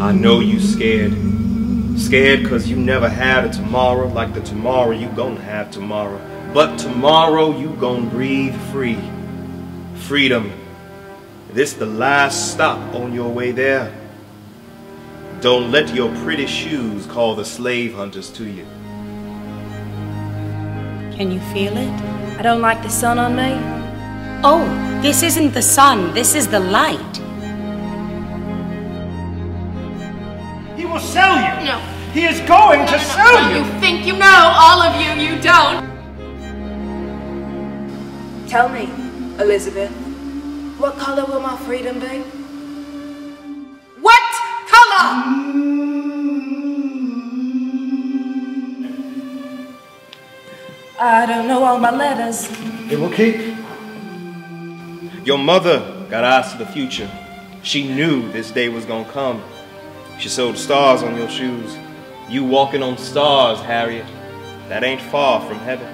I know you scared. Scared cause you never had a tomorrow like the tomorrow you gonna have tomorrow. But tomorrow you gonna breathe free. Freedom. This the last stop on your way there. Don't let your pretty shoes call the slave hunters to you. Can you feel it? I don't like the sun on me. Oh, this isn't the sun, this is the light. Will sell you. No. He is going to No, no, sell no, you. You think you know, all of you, you don't. Tell me, Elizabeth, what color will my freedom be? What color? I don't know all my letters. It will keep. Your mother got eyes to the future. She knew this day was gonna come. She sewed stars on your shoes. You walking on stars, Harriet. That ain't far from heaven.